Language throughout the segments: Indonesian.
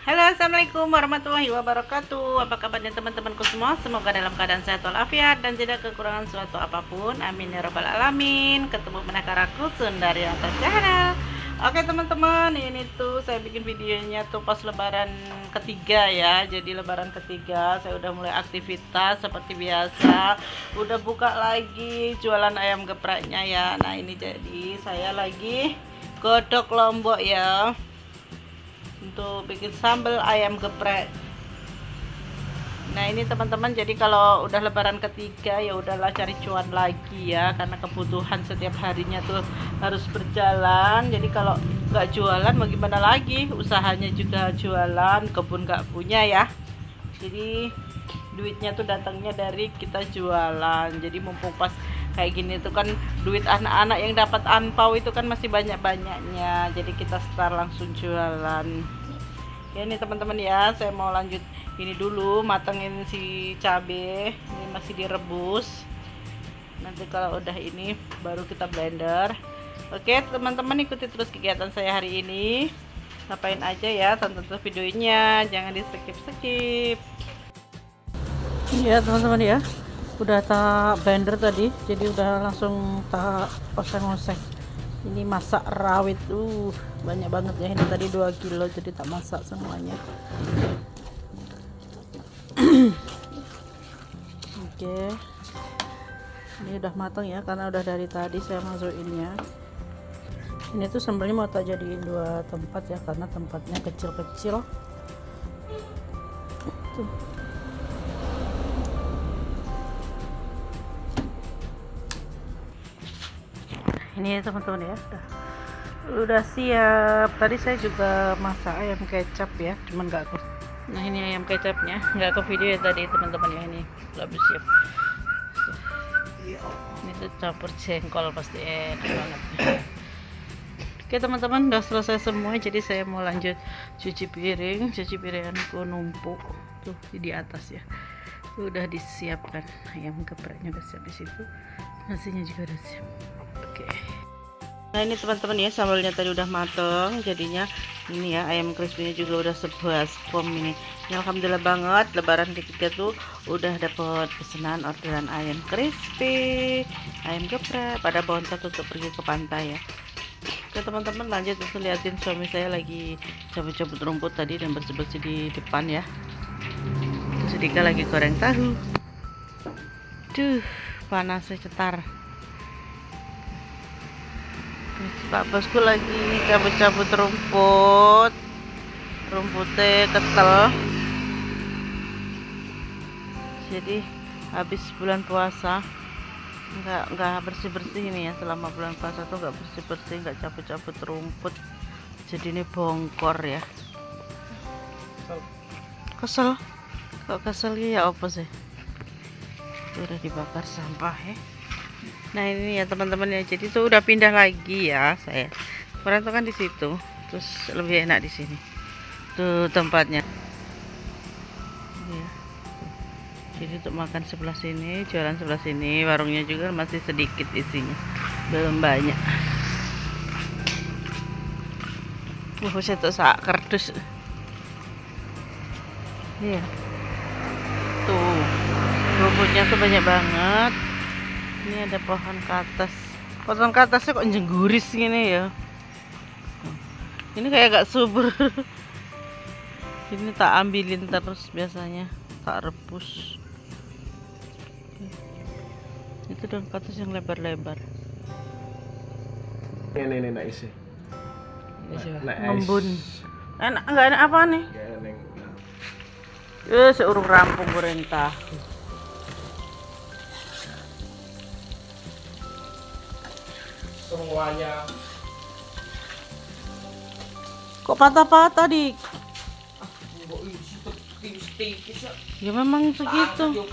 Assalamualaikum warahmatullahi wabarakatuh. Apa kabarnya teman-temanku semua? Semoga dalam keadaan sehat walafiat Dan tidak kekurangan suatu apa pun. Amin ya robbal alamin. Ketemu menakaraku Sundari atas channel. Oke teman-teman Ini tuh saya bikin videonya tuh pas lebaran ketiga ya. Jadi lebaran ketiga Saya udah mulai aktivitas seperti biasa. Udah buka lagi Jualan ayam gepreknya ya. Nah ini jadi saya lagi Godok lombok ya untuk bikin sambal ayam geprek. Nah ini teman-teman jadi kalau udah lebaran ketiga ya udahlah cari cuan lagi ya karena kebutuhan setiap harinya tuh harus berjalan. Jadi kalau nggak jualan mau gimana lagi? Usahanya juga jualan kebun nggak punya ya. Jadi duitnya tuh datangnya dari kita jualan. Jadi mumpung pas kayak gini tuh kan duit anak-anak yang dapat anpau itu kan masih banyak-banyaknya. Jadi kita start langsung jualan. Ya ini teman-teman ya saya mau lanjut ini dulu matengin si cabe. Ini masih direbus. Nanti kalau udah ini baru kita blender. Oke teman-teman ikuti terus kegiatan saya hari ini. Ngapain aja ya tonton terus videonya. Jangan di skip skip ya teman-teman ya udah tak blender tadi jadi udah langsung tak oseng-oseng. Ini masak rawit uh banyak banget ya. Ini tadi 2 kilo jadi tak masak semuanya. Oke. Ini udah matang ya karena udah dari tadi saya masukinnya. Ini tuh sambalnya mau tak jadiin dua tempat ya karena tempatnya kecil-kecil. Tuh ini teman-teman ya. Udah. Udah siap. Tadi saya juga masak ayam kecap ya cuman nggak ke nah ini ayam kecapnya. Nggak ke video ya tadi teman-teman ya. Ini udah siap. Ini tuh campur jengkol pasti enak banget. Oke teman-teman udah selesai semua. Jadi saya mau lanjut cuci piring. Cuci piringanku numpuk. Tuh di atas ya. Udah disiapkan. Ayam gepreknya udah siap di situ. Nasinya juga udah siap oke. Nah ini teman-teman ya sambalnya tadi udah mateng jadinya ini ya ayam crispy juga udah sebaskom ini. Ini alhamdulillah banget lebaran ketiga tuh udah dapet pesanan orderan ayam crispy ayam geprek pada bontot untuk pergi ke pantai ya. Oke teman-teman lanjut untuk liatin suami saya lagi cabut-cabut rumput tadi dan bersih-bersih di depan ya. Sedika lagi goreng tahu. Duh panasnya cetar Pak bosku lagi cabut-cabut rumput. Rumputnya ketel. Jadi habis bulan puasa nggak nggak bersih bersih ini ya. Selama bulan puasa tuh nggak bersih bersih nggak cabut-cabut rumput. Jadi ini bongkor ya. Kesel. Kok kesel? Ya apa sih? Udah dibakar sampah ya nah ini ya teman-teman ya. Jadi tuh udah pindah lagi ya saya. Kemarin tuh kan di situ terus lebih enak di sini tuh tempatnya. Ya. jadi untuk makan sebelah sini jualan sebelah sini warungnya juga masih sedikit isinya. Belum banyak. Wah, tuh sak kardus iya. Tuh rumputnya tuh banyak banget ini ada pohon katas pohon katasnya kok jengguris gini ya? Ini kayak gak subur. Ini tak ambilin terus biasanya. Tak rebus. Itu dong katas yang lebar-lebar. Ini ini nak isi ngembun enak enggak enak apa nih? Ya, seurung rampung goreng tahu semuanya kok patah-patah dik? Ya memang segitu.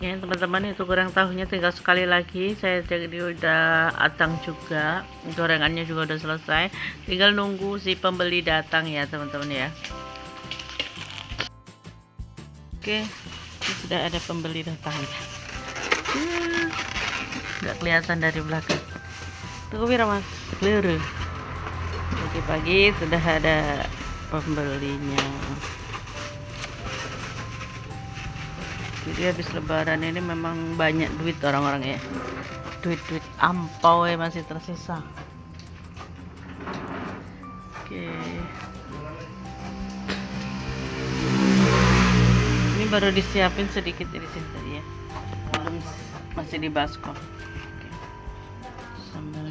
Ya teman-teman itu goreng tahunya. Tinggal sekali lagi saya jadi udah atang juga. Gorengannya juga udah selesai. Tinggal nunggu si pembeli datang ya teman-teman ya. Oke sudah ada pembeli datang ya. Nggak kelihatan dari belakang tunggu Wira mas peluru pagi-pagi sudah ada pembelinya. Jadi habis lebaran ini memang banyak duit orang-orang ya. Duit-duit ampau ya masih tersisa. Oke. Ini baru disiapin sedikit di sini tadi ya. Belum masih di baskom. Oke. Sambalnya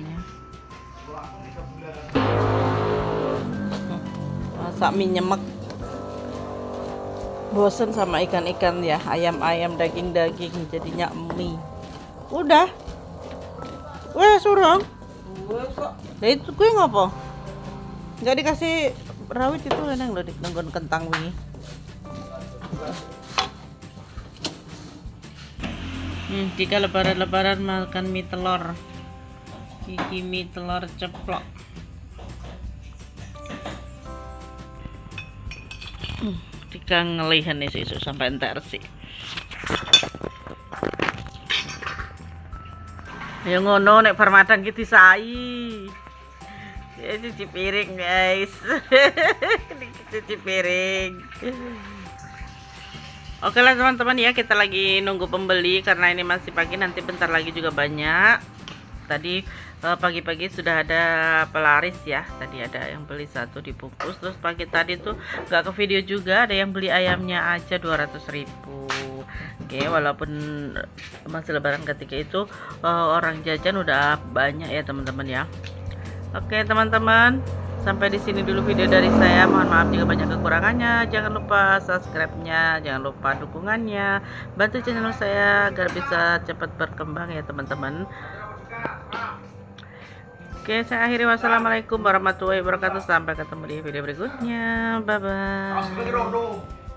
masak mie nyemek. Bosen sama ikan-ikan ya ayam-ayam daging-daging jadinya mie. Udah. Weh surong nah itu kue ngapa nggak dikasih rawit itu lenang loh nenggon kentang wingi. Hmm, jika lebaran-lebaran makan mie telur Mie telur ceplok. Jika ngelihan nih sih sampai entar sih ya ngono nek permadang kita sai ya cuci piring guys. Cuci piring. Oke lah teman-teman ya kita lagi nunggu pembeli karena ini masih pagi nanti bentar lagi juga banyak tadi eh, pagi-pagi sudah ada pelaris ya. Tadi ada yang beli satu dibungkus terus pagi tadi tuh nggak ke video juga ada yang beli ayamnya aja 200.000 Oke walaupun masih lebaran ketika itu eh, orang jajan udah banyak ya teman-teman ya. Oke teman-teman sampai di sini dulu video dari saya. Mohon maaf jika banyak kekurangannya. Jangan lupa subscribe-nya jangan lupa dukungannya. Bantu channel saya agar bisa cepat berkembang ya teman-teman Oke saya akhiri. Wassalamualaikum warahmatullahi wabarakatuh. Sampai ketemu di video berikutnya. Bye bye